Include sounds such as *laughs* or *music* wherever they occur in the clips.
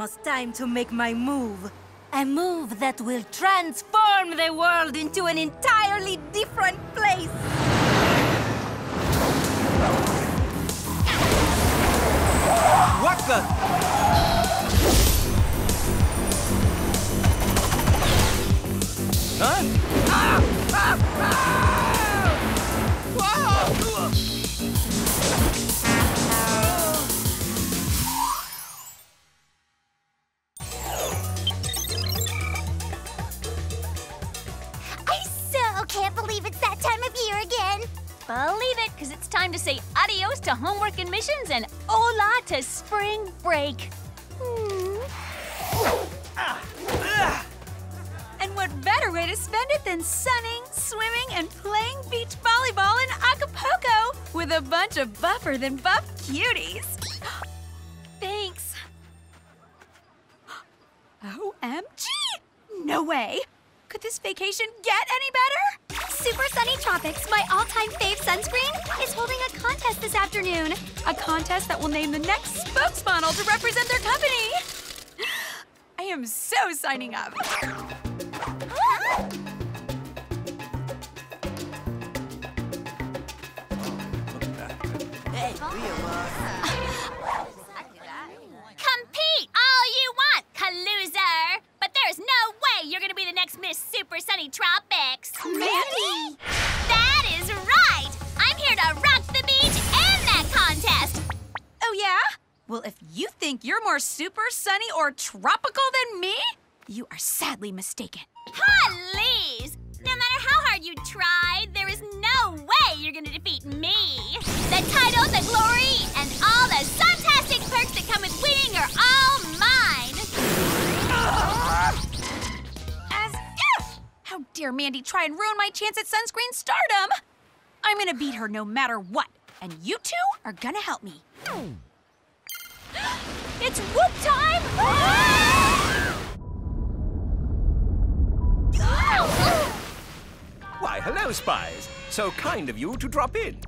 Almost time to make my move. A move that will transform the world into an entirely different place. What the? Huh? I to homework and missions and hola to spring break. Hmm. And what better way to spend it than sunning, swimming, and playing beach volleyball in Acapulco with a bunch of buffer than buff cuties? *gasps* Thanks. *gasps* OMG! No way! Could this vacation get any better? Super Sunny Tropics, my all-time fave sunscreen, is holding a contest this afternoon. A contest that will name the next spokesmodel to represent their company. *gasps* I am so signing up. Compete *laughs* more super sunny or tropical than me, you are sadly mistaken. Please! No matter how hard you tried, there is no way you're gonna defeat me! The title, the glory, and all the fantastic perks that come with winning are all mine! As if! How dare Mandy try and ruin my chance at sunscreen stardom? I'm gonna beat her no matter what, and you two are gonna help me. It's whoop time! *gasps* Why, hello, spies. So kind of you to drop in.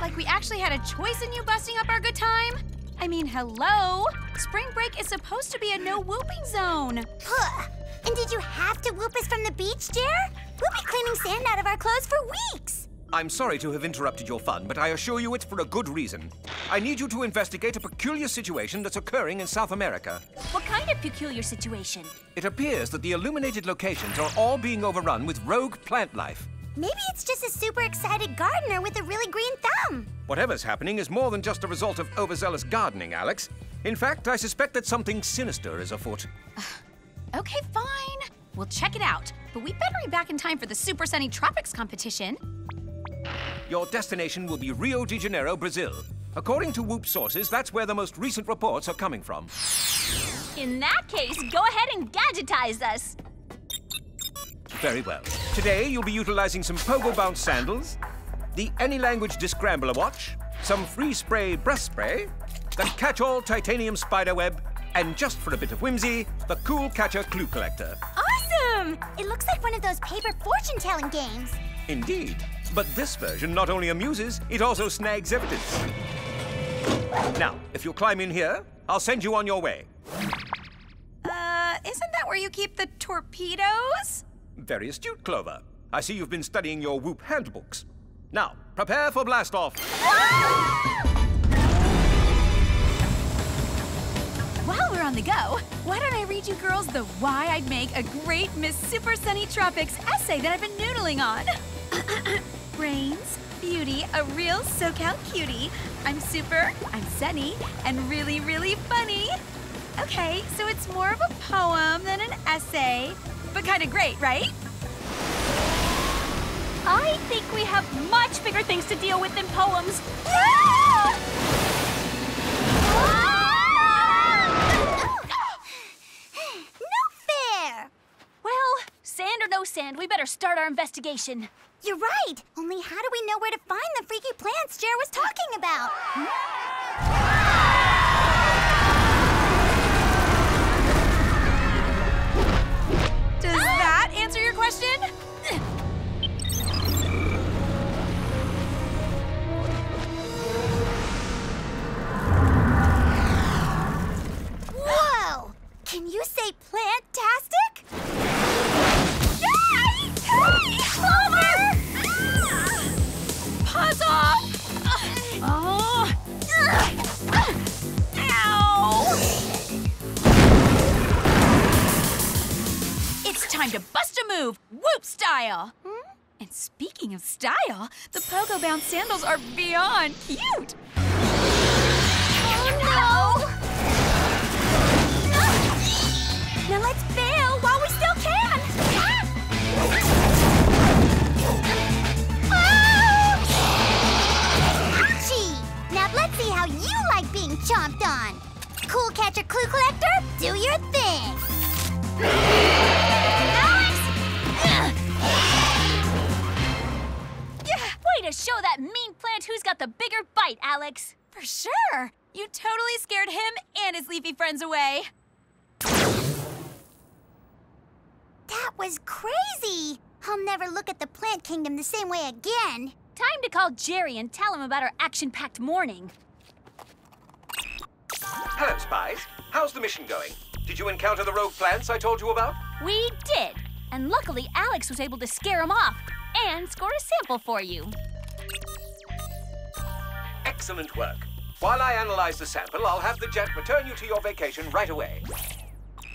Like we actually had a choice in you busting up our good time? I mean, hello? Spring break is supposed to be a no whooping zone. Huh. And did you have to whoop us from the beach, Jer? We'll be cleaning sand out of our clothes for weeks. I'm sorry to have interrupted your fun, but I assure you it's for a good reason. I need you to investigate a peculiar situation that's occurring in South America. What kind of peculiar situation? It appears that the illuminated locations are all being overrun with rogue plant life. Maybe it's just a super excited gardener with a really green thumb. Whatever's happening is more than just a result of overzealous gardening, Alex. In fact, I suspect that something sinister is afoot. *sighs* Okay, fine. We'll check it out. But we better be back in time for the Super Sunny Tropics competition. Your destination will be Rio de Janeiro, Brazil. According to WOOHP sources, that's where the most recent reports are coming from. In that case, go ahead and gadgetize us. Very well. Today, you'll be utilizing some Pogo Bounce sandals, the Any Language Descrambler watch, some free spray breast spray, the catch-all titanium spider web, and just for a bit of whimsy, the Cool Catcher Clue Collector. Awesome! It looks like one of those paper fortune-telling games. Indeed. But this version not only amuses, it also snags evidence. Now, if you'll climb in here, I'll send you on your way. Uh, isn't that where you keep the torpedoes? Very astute, Clover. I see you've been studying your WOOHP handbooks. Now, prepare for blast off. While we're on the go, why don't I read you girls the why I'd make a great Miss Super Sunny Tropics essay that I've been noodling on? *clears throat* A real SoCal cutie. I'm super, I'm sunny, and really, really funny. Okay, so it's more of a poem than an essay, but kind of great, right? I think we have much bigger things to deal with than poems. Ah! *gasps* No fair! Well, sand or no sand, we better start our investigation. You're right. Only how do we know where to find the freaky plants Jer was talking about? Does *gasps* *laughs* the Pogo Bounce sandals are beyond cute. Oh no! I'll never look at the plant kingdom the same way again. Time to call Jerry and tell him about our action-packed morning. Hello, spies. How's the mission going? Did you encounter the rogue plants I told you about? We did. And luckily, Alex was able to scare them off and score a sample for you. Excellent work. While I analyze the sample, I'll have the jet return you to your vacation right away.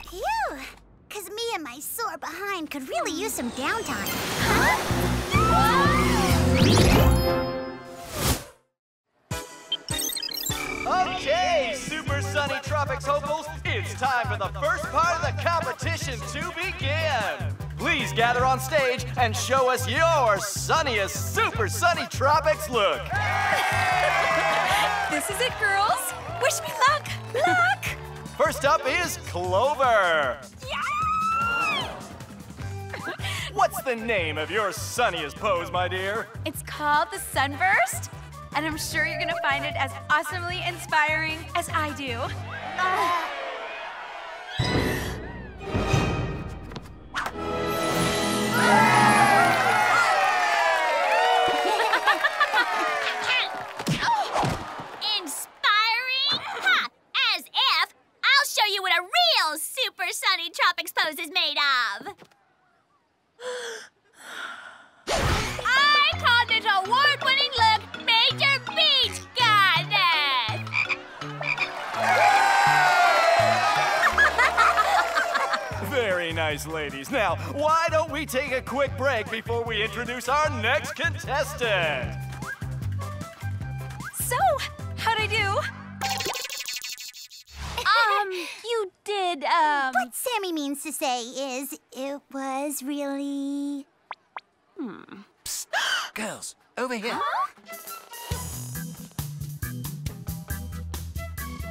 Phew! Cause me and my sore behind could really use some downtime. Huh? okay, Super Sunny Tropics hopefuls, it's time for the first part of the competition to begin. Please gather on stage and show us your sunniest Super Sunny Tropics look. This is it, girls. Wish me luck. Luck! First up is Clover. What's the name of your sunniest pose, my dear? It's called the Sunburst, and I'm sure you're gonna find it as awesomely inspiring as I do. *laughs* Inspiring? As if! I'll show you what a real Super Sunny Tropics pose is made of. I called it award-winning look, Major Beach Goddess! Very nice, ladies. Now, why don't we take a quick break before we introduce our next contestant? So, how'd I do? You did, um... What Sammy means to say is, it was really. Girls, over here.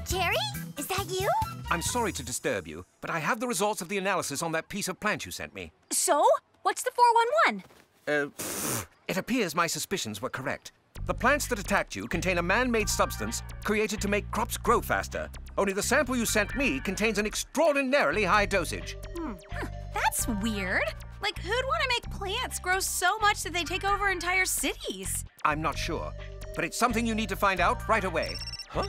Jerry? Is that you? I'm sorry to disturb you, but I have the results of the analysis on that piece of plant you sent me. So? What's the 411? Uh, pfft. it appears my suspicions were correct. The plants that attacked you contain a man-made substance created to make crops grow faster. Only the sample you sent me contains an extraordinarily high dosage. Hmm, that's weird. Like, who'd want to make plants grow so much that they take over entire cities? I'm not sure, but it's something you need to find out right away. Huh?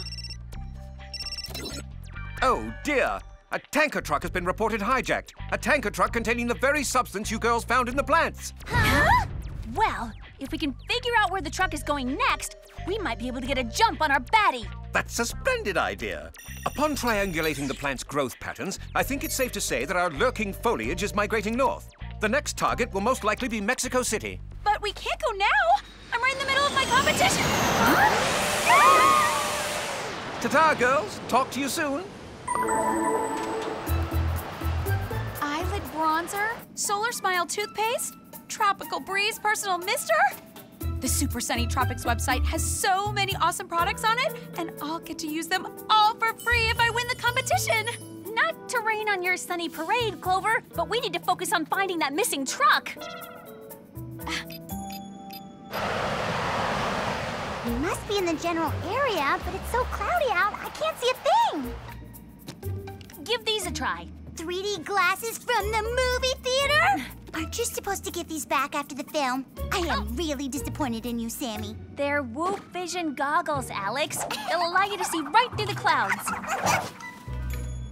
Oh dear! A tanker truck has been reported hijacked. A tanker truck containing the very substance you girls found in the plants. Huh? Well, if we can figure out where the truck is going next, we might be able to get a jump on our baddie. That's a splendid idea. Upon triangulating the plant's growth patterns, I think it's safe to say that our lurking foliage is migrating north. The next target will most likely be Mexico City. But we can't go now. I'm right in the middle of my competition. Ta-ta, girls. Talk to you soon. Eyelid bronzer, Solar Smile toothpaste, Tropical Breeze personal mister. The Super Sunny Tropics website has so many awesome products on it, and I'll get to use them all for free if I win the competition. Not to rain on your sunny parade, Clover, but we need to focus on finding that missing truck. We must be in the general area, but it's so cloudy out, I can't see a thing. Give these a try. 3D glasses from the movie theater? *laughs* Aren't you supposed to give these back after the film? I am *gasps* really disappointed in you, Sammy. They're WOOHP Vision goggles, Alex. They'll allow you to see right through the clouds.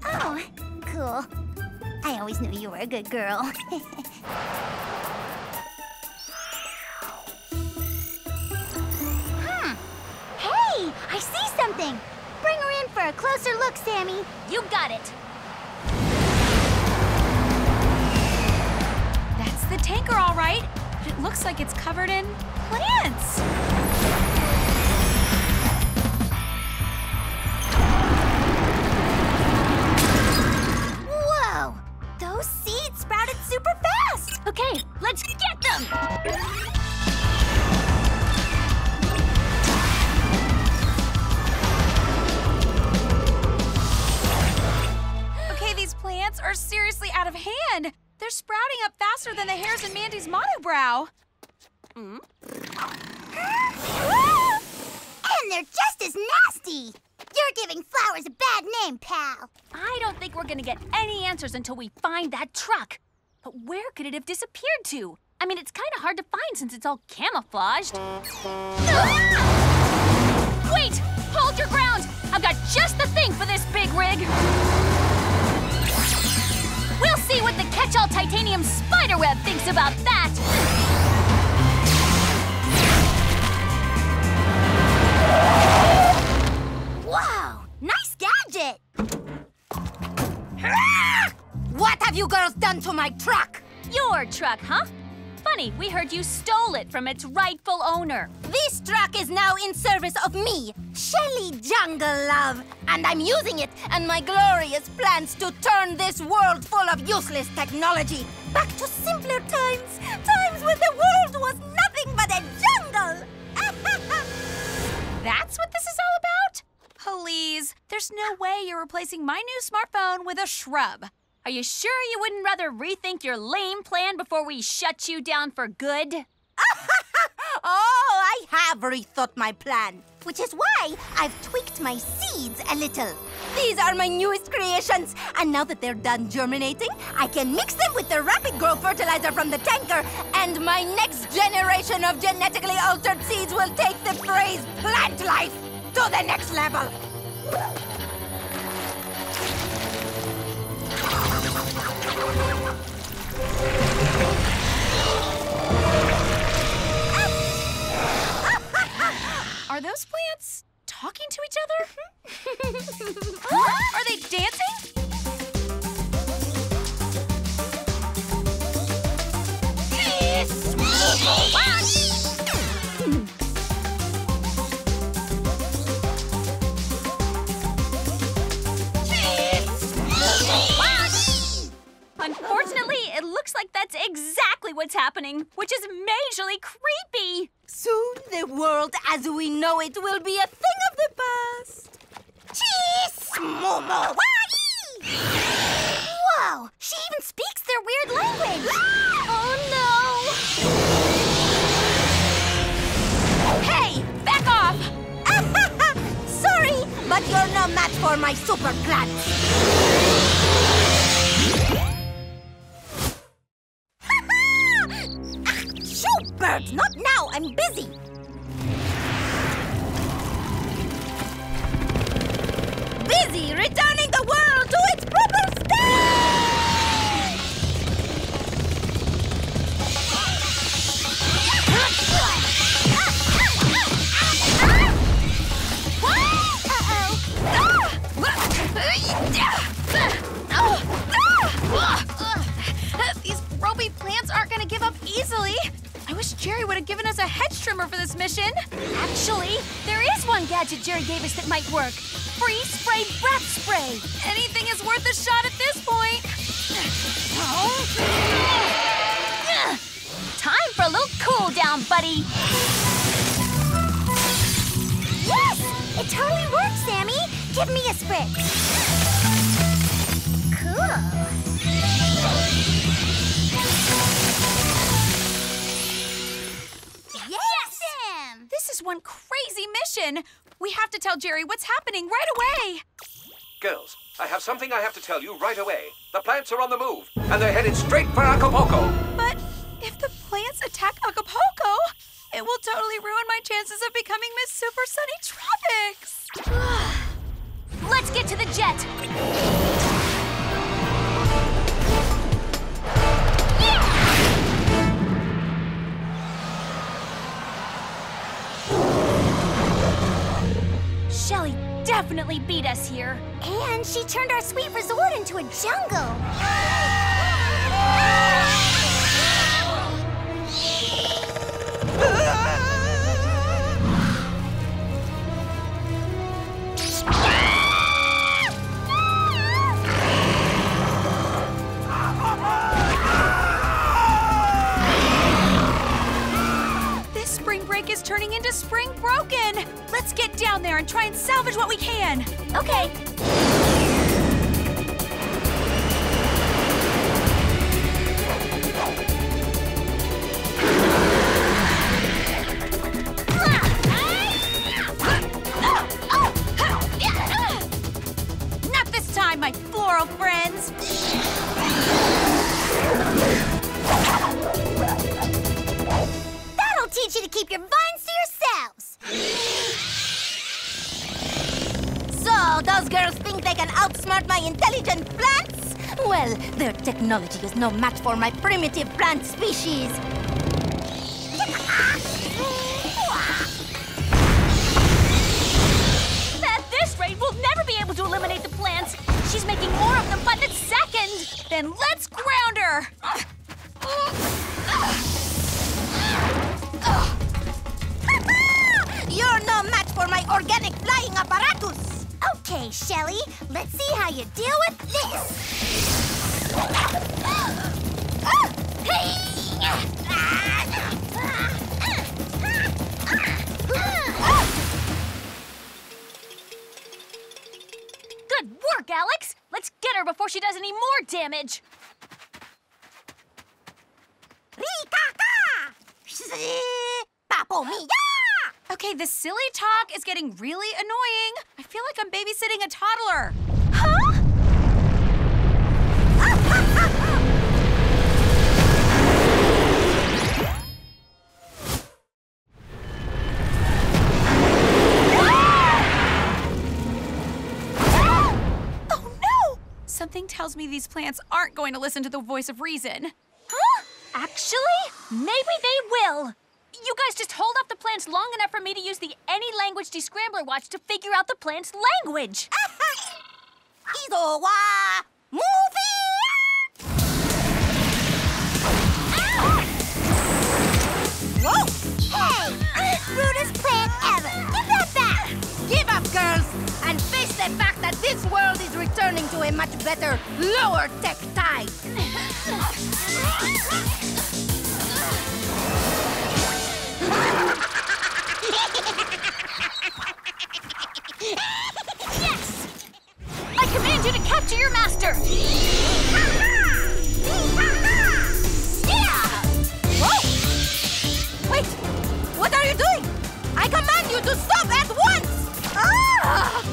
Oh, cool. I always knew you were a good girl. *laughs* hmm. Hey, I see something. Bring her in for a closer look, Sammy. You got it. All right, but it looks like it's covered in plants. Whoa! Those seeds sprouted super fast! Okay, let's get them! *gasps* Okay, these plants are seriously out of hand. They're sprouting up faster than the hairs in Mandy's monobrow. Mm. *gasps* And they're just as nasty! You're giving flowers a bad name, pal. I don't think we're gonna get any answers until we find that truck. But where could it have disappeared to? I mean, it's kind of hard to find since it's all camouflaged. *gasps* Wait! Hold your ground! I've got just the thing for this big rig! Catch-all titanium spiderweb thinks about that! Wow! Nice gadget! What have you girls done to my truck? Your truck, huh? We heard you stole it from its rightful owner. This truck is now in service of me, Shelly Jungle Love, and I'm using it and my glorious plans to turn this world full of useless technology back to simpler times, times when the world was nothing but a jungle. *laughs* That's what this is all about? Please, there's no way you're replacing my new smartphone with a shrub. Are you sure you wouldn't rather rethink your lame plan before we shut you down for good? *laughs* oh, I have rethought my plan, which is why I've tweaked my seeds a little. These are my newest creations, and now that they're done germinating, I can mix them with the rapid grow fertilizer from the tanker, and my next generation of genetically altered seeds will take the phrase plant life to the next level. Are those plants talking to each other? Are they dancing? That's exactly what's happening, which is majorly creepy. Soon the world as we know it will be a thing of the past. Cheese! Momo! Whoa! She even speaks their weird language! Ah! Oh no! Hey, back off! *laughs* Sorry, but you're no match for my super plants. Birds! Not now! I'm busy! Yes! It totally works, Sammy! Give me a spritz. Cool. Yes! Sam! This is one crazy mission. We have to tell Jerry what's happening right away. Girls, I have something I have to tell you right away. The plants are on the move, and they're headed straight for Acapulco. But if the plants attack Acapulco, it will totally ruin my chances of becoming Miss Super Sunny Tropics. *sighs* Let's get to the jet. Shelly definitely beat us here. And she turned our sweet resort into a jungle. *gasps* *gasps* try and salvage what we can. Okay. Not this time, my floral friends. That'll teach you to keep your Those girls think they can outsmart my intelligent plants? Well, their technology is no match for my primitive plant species. Oh, Papo mia! Okay, this silly talk is getting really annoying. I feel like I'm babysitting a toddler. Huh? *laughs* Oh no! Something tells me these plants aren't going to listen to the voice of reason. Huh? Actually, maybe they will. You guys just hold off the plants long enough for me to use the Any Language Descrambler watch to figure out the plant's language. Ido wa movie! Whoa! Hey, rudest plant ever. Give that back. Give up, girls, and face the fact that this world is returning to a much better, lower tech time. *laughs* Yes! I command you to capture your master! Whoa! Wait! What are you doing? I command you to stop at once! Ah!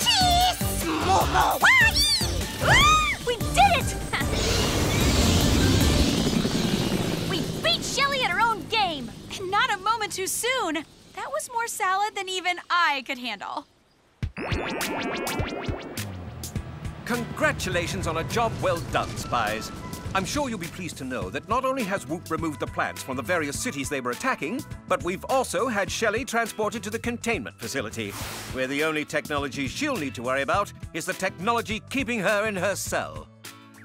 Cheese! Not moment too soon. That was more salad than even I could handle. Congratulations on a job well done, spies. I'm sure you'll be pleased to know that not only has WOOHP removed the plants from the various cities they were attacking, but we've also had Shelley transported to the containment facility, where the only technology she'll need to worry about is the technology keeping her in her cell.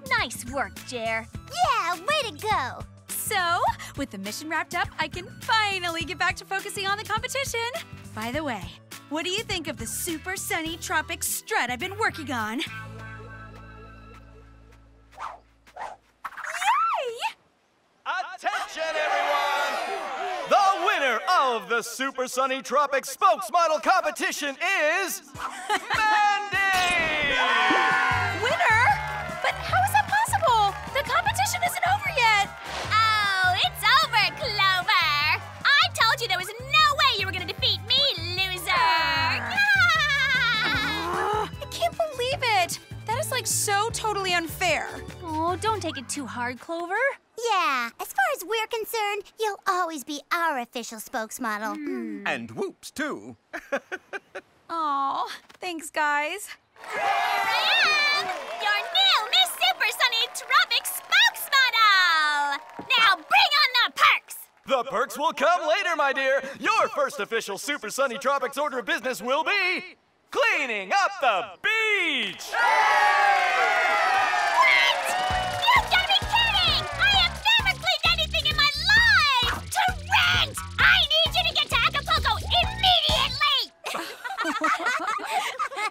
Nice work, Jer. Yeah, way to go. So, with the mission wrapped up, I can finally get back to focusing on the competition. By the way, what do you think of the super sunny tropic strut I've been working on? Yay! Attention, everyone! The winner of the Super Sunny Tropic Spokesmodel competition is *laughs* so totally unfair. oh, don't take it too hard, Clover. Yeah, as far as we're concerned, you'll always be our official spokesmodel. Mm. And Whoops, too. *laughs* Aw, thanks, guys. Here I am, your new Miss Super Sunny Tropic spokesmodel! Now bring on the perks! The perks will come later, my dear. Your first official Super Sunny Tropics order of business will be cleaning up the beach! What? You've got to be kidding! I have never cleaned anything in my life! Torrent! I need you to get to Acapulco immediately! *laughs*